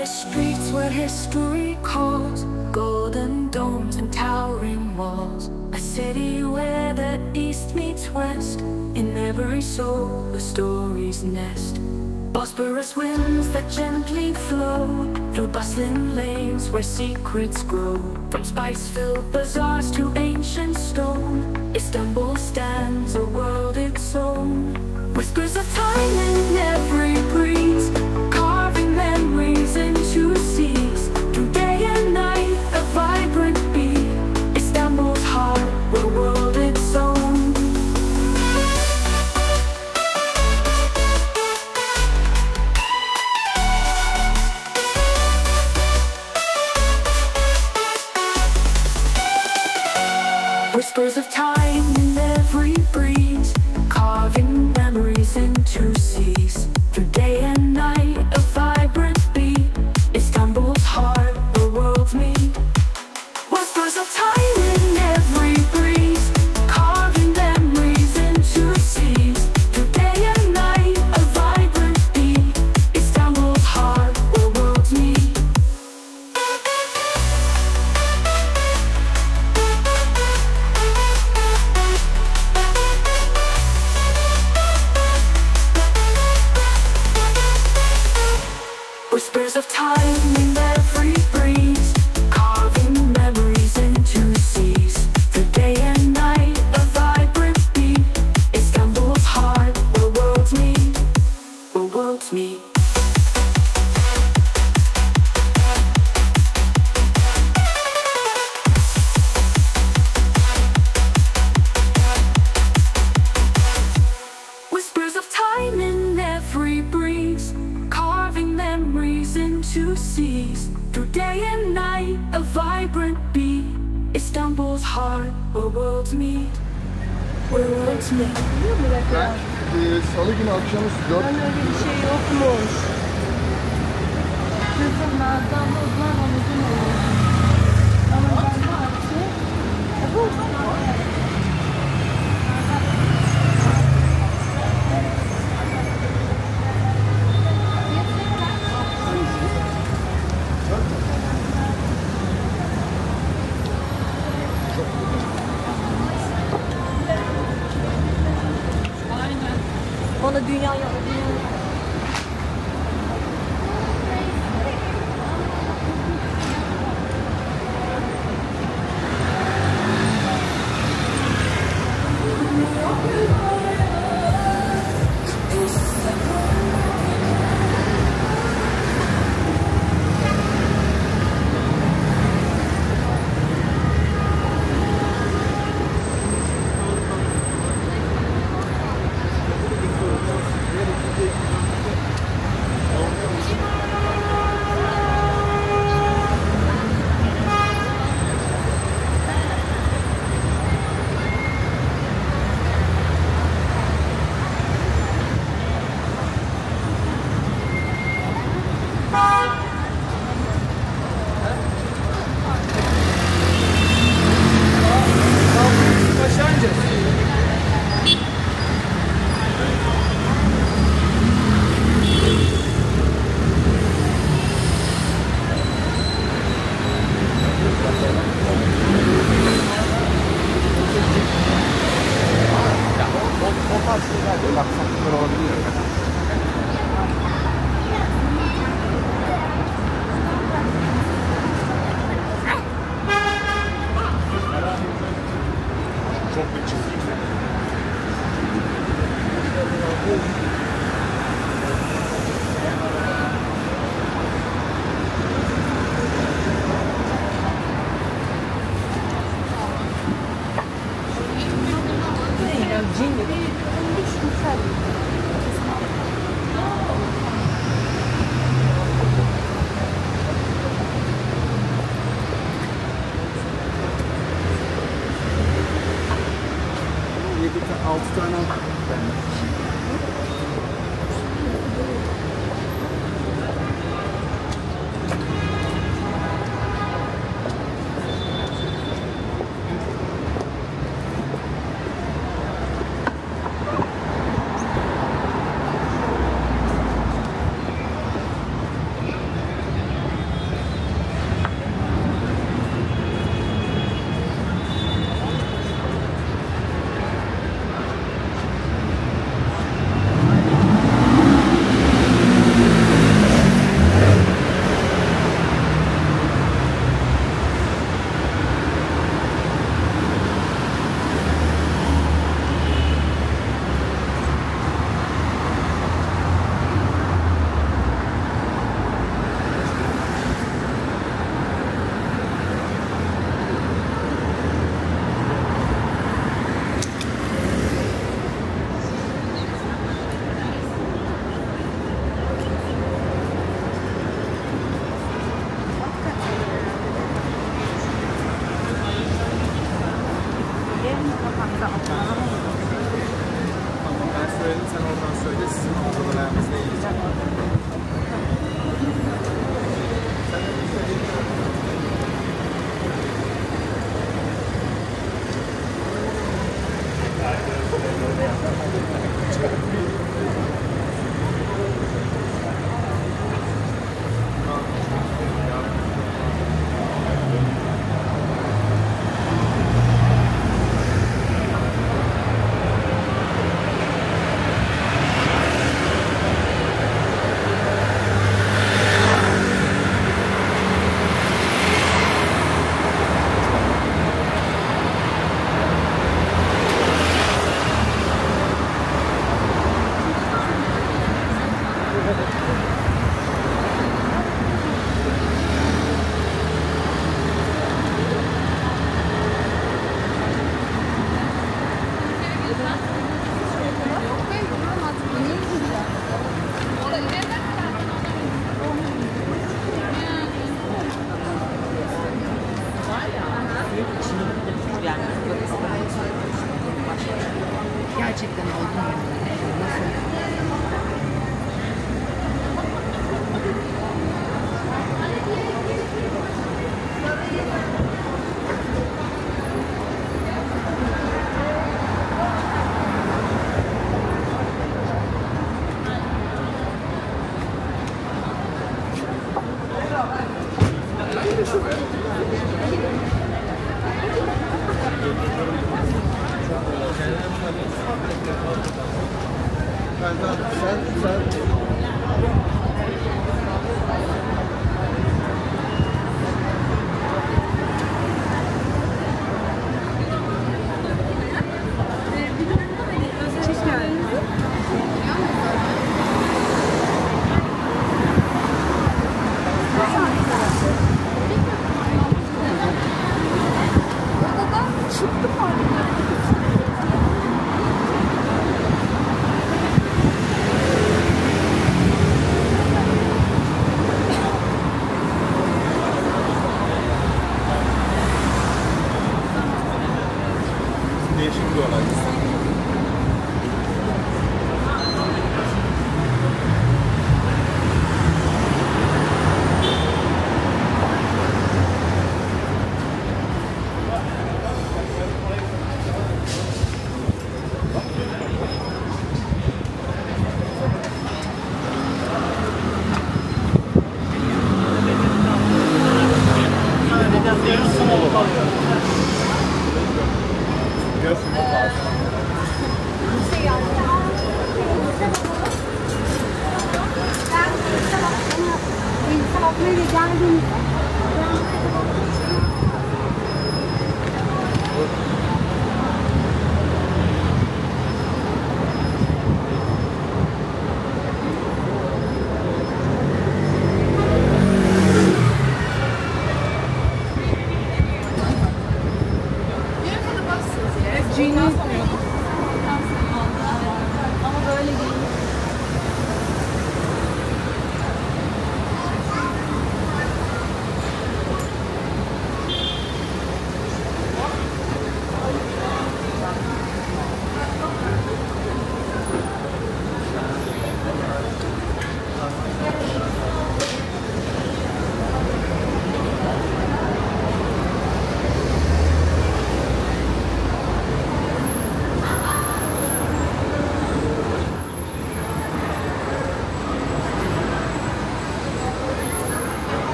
the streets where history calls. Golden domes and towering walls. A city where the east meets west. In every soul a story's nest. Bosporus winds that gently flow Through bustling lanes where secrets grow. From spice-filled bazaars to ancient stone Istanbul stands a world its own. Whispers of time in every breeze.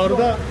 Arda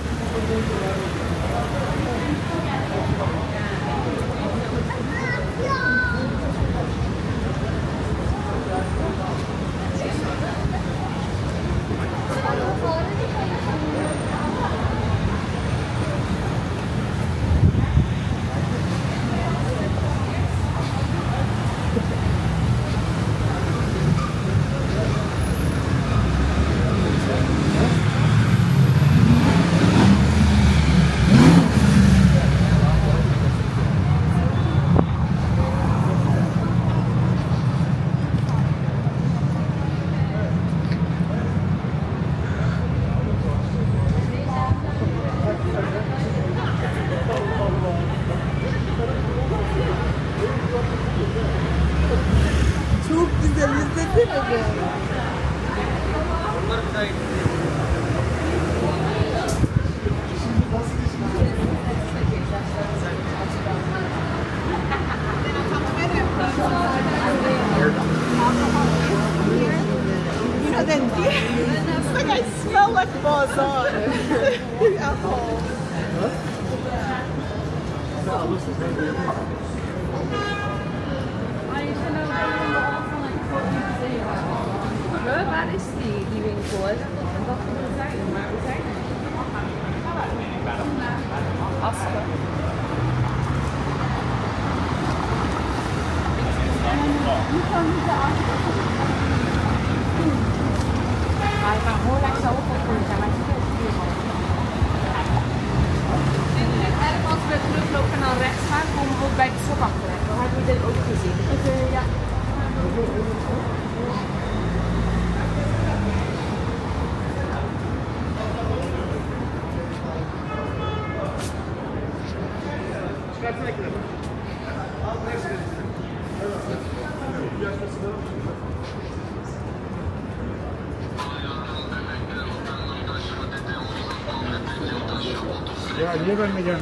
Ya ne vermeyeceğim?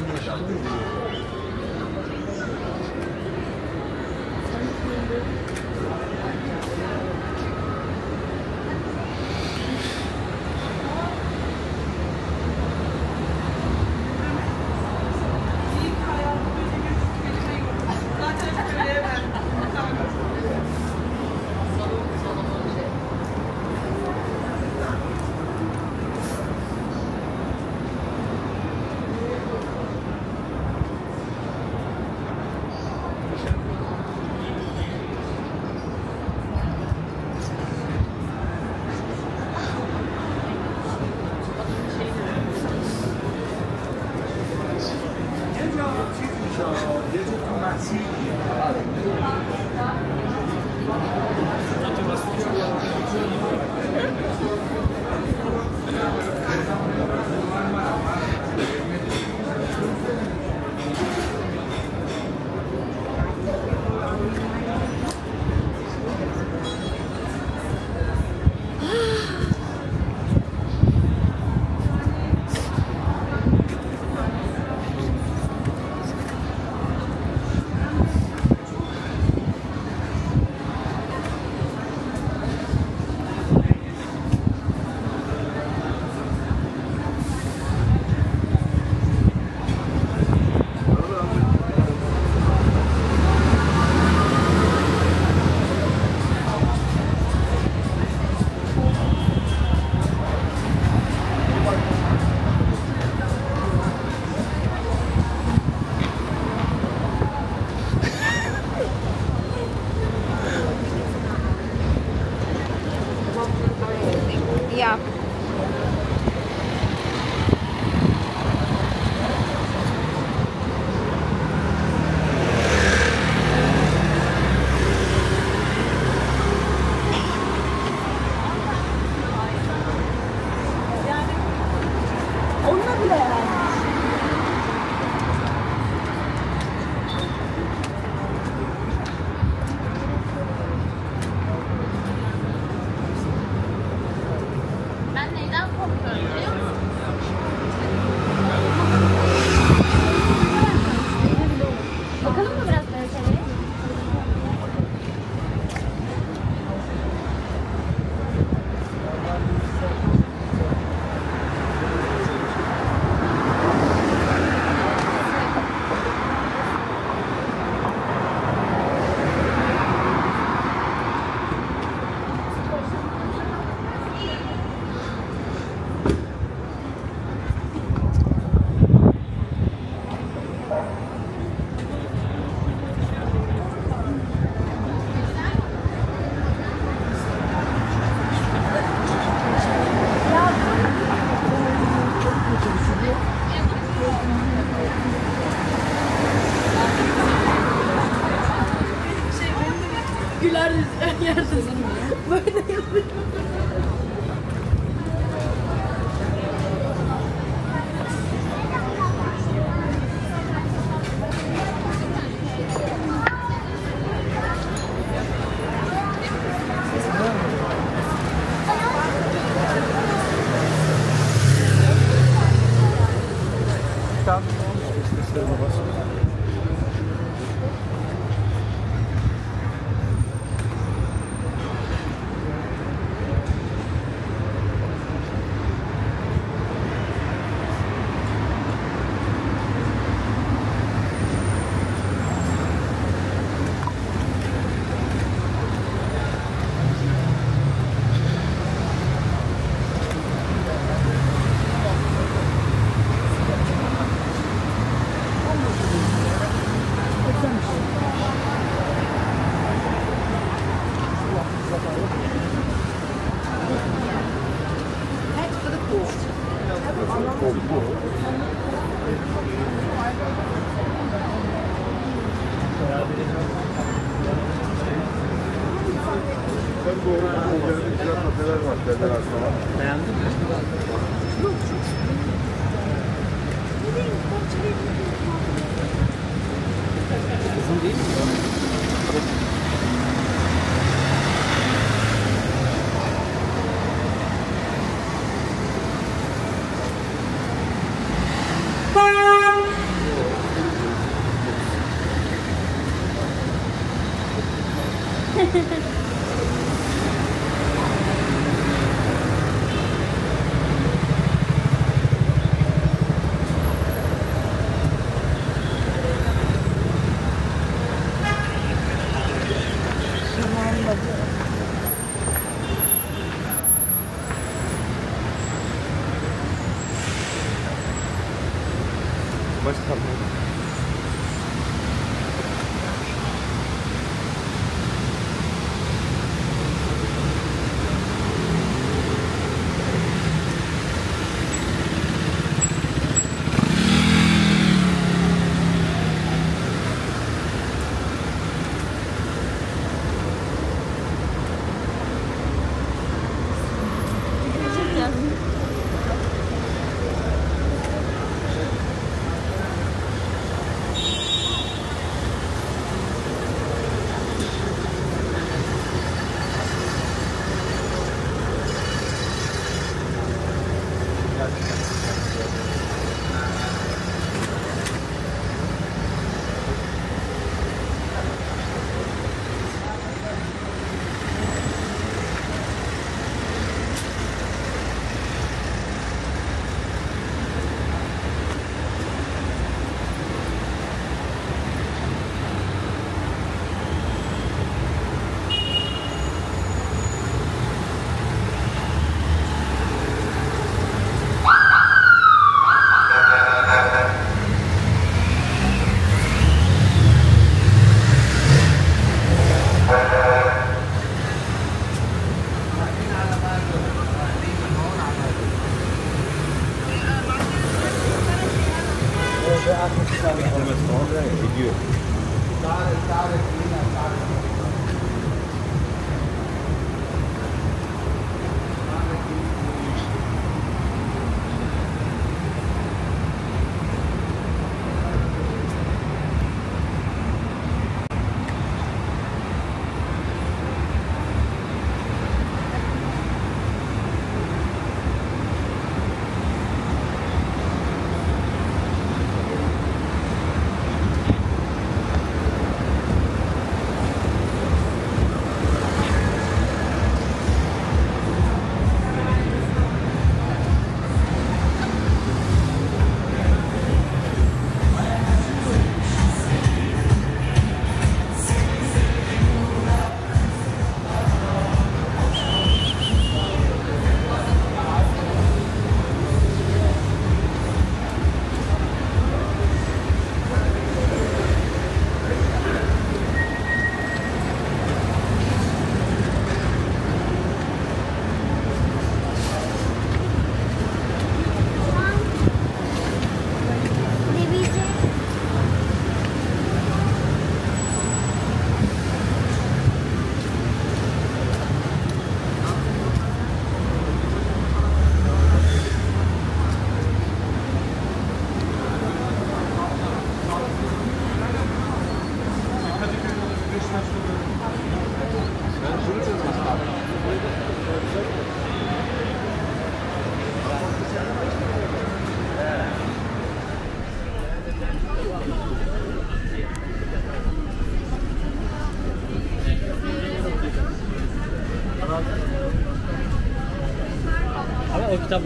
Kitap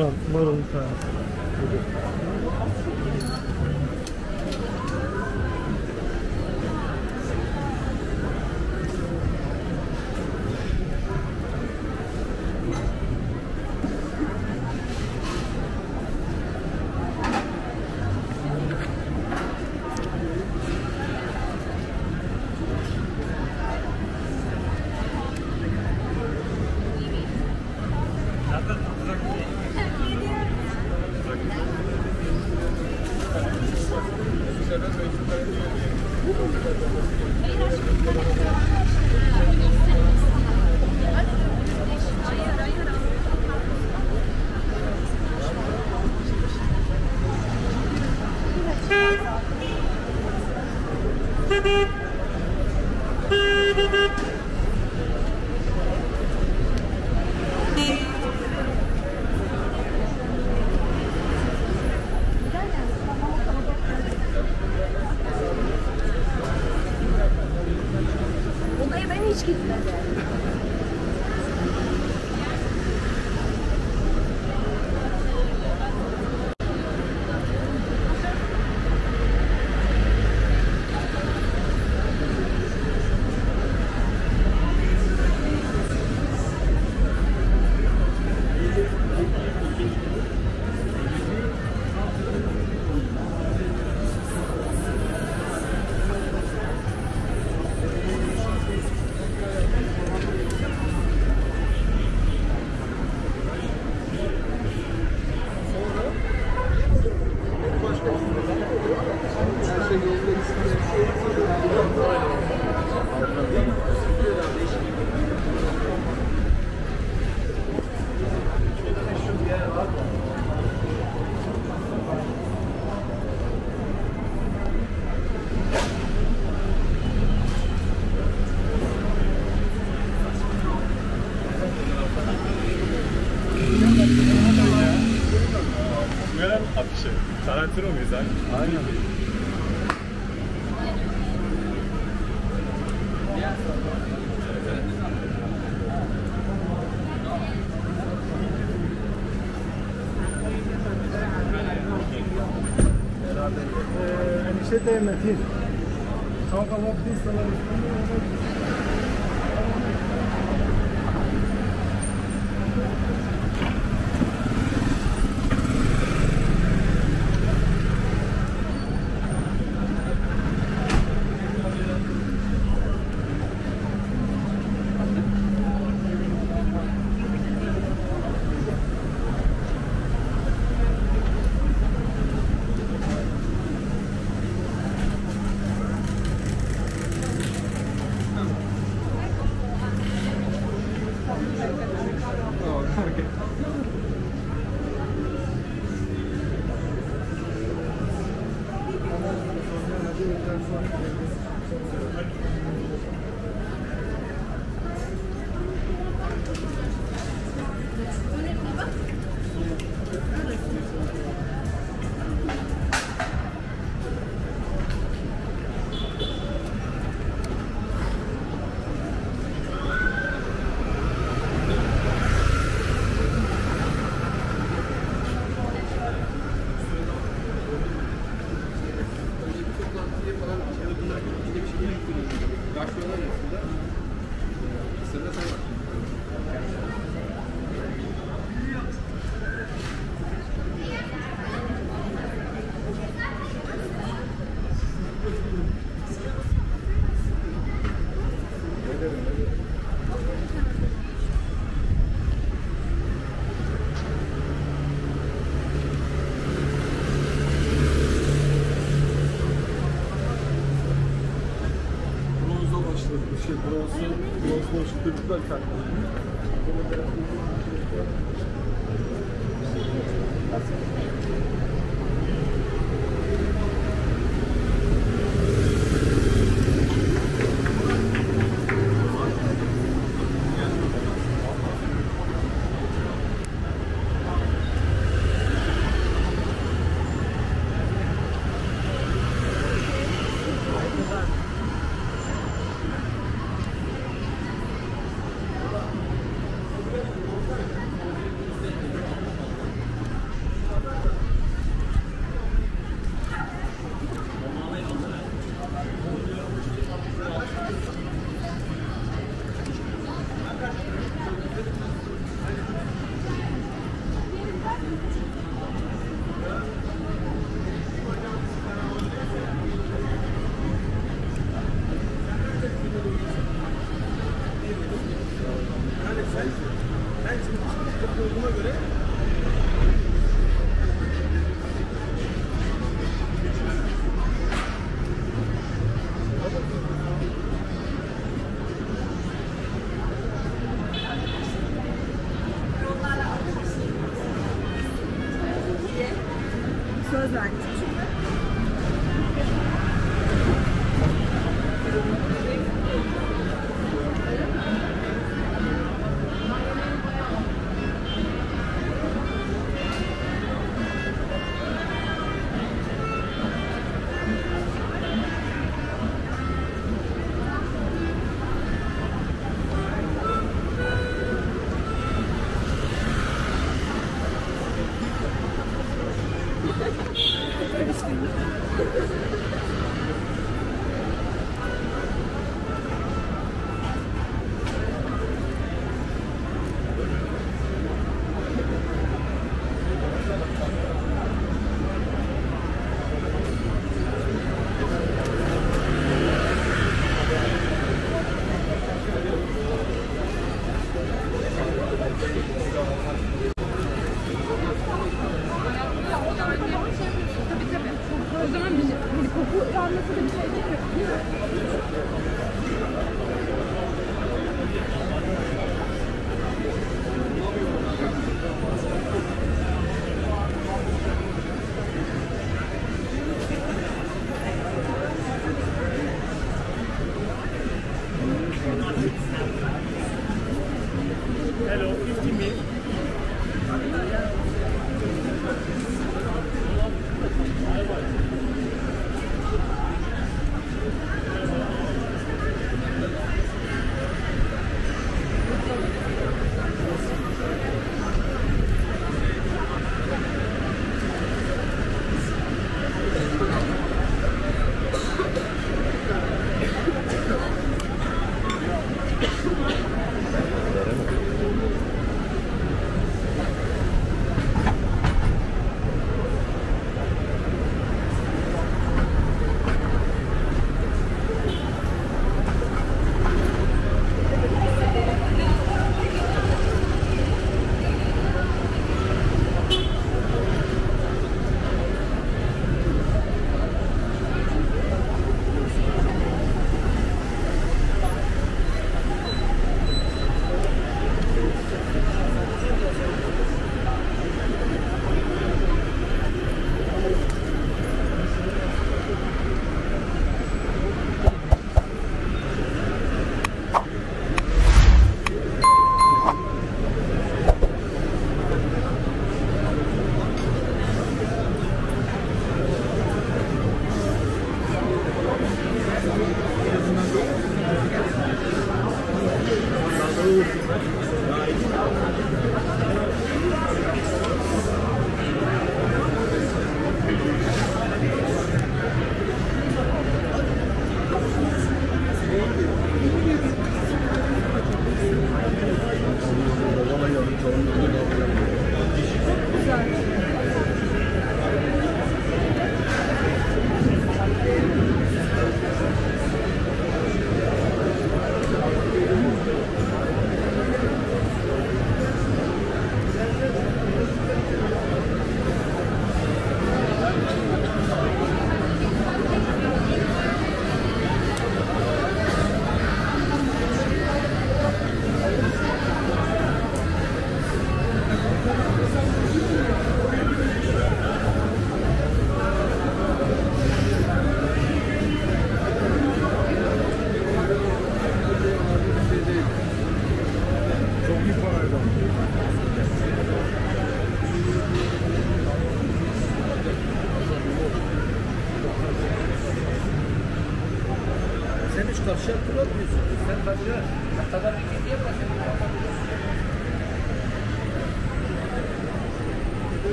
Şu an marulun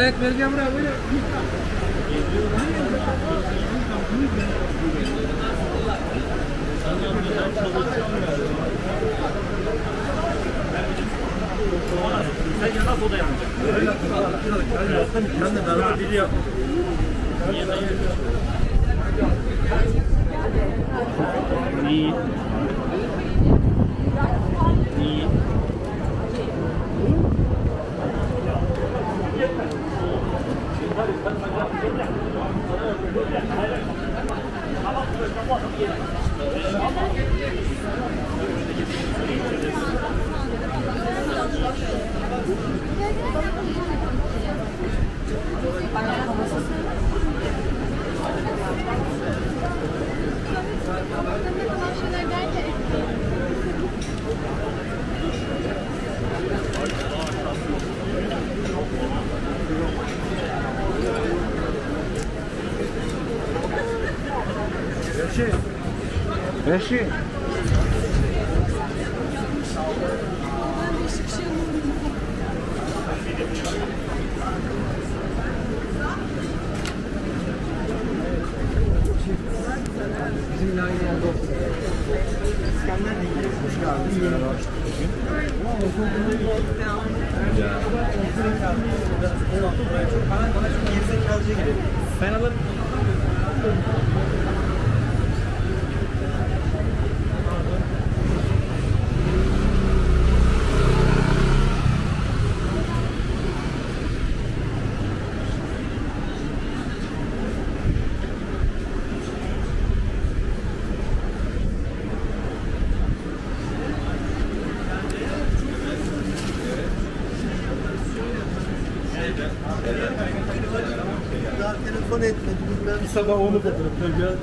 Melek Belgen buraya böyle. Sen yanak o da yanacak. Ben de beraber biliyorum. sabah onu da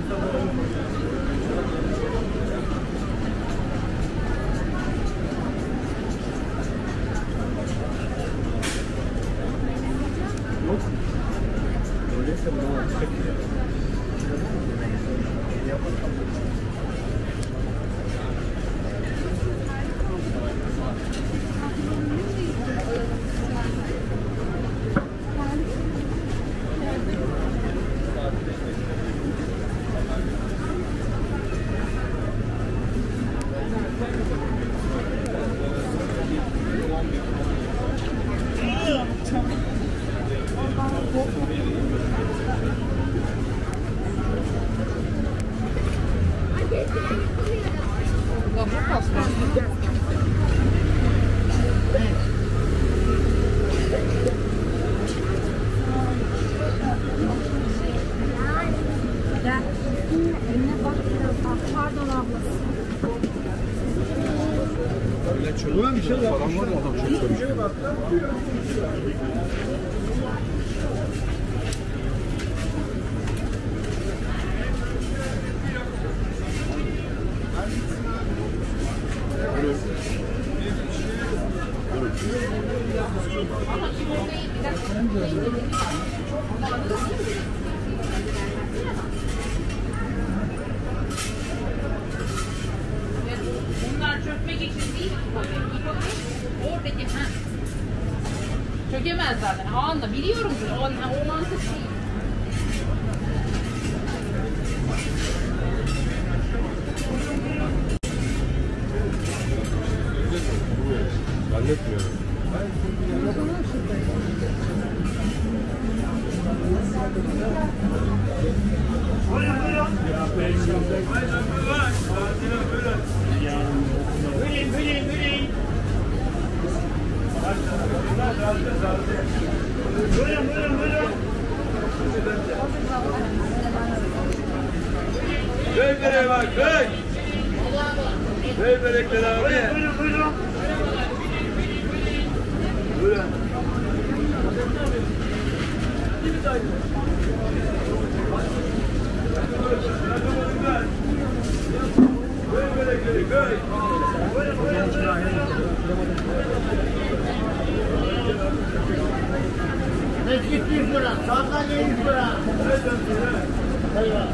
전단이 있구나. 그런 점들을 저희가